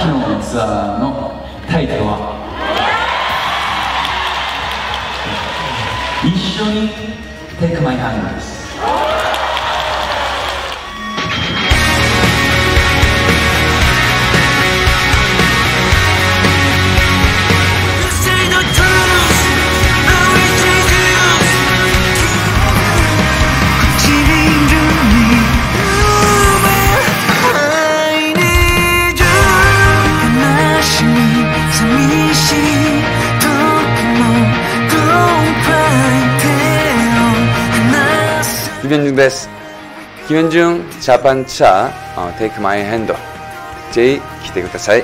ツアーのタイトルは。一緒に Take My Hand です。 김현중です。김현중ジャパンチャー、Take My Hand。ぜひ来てください。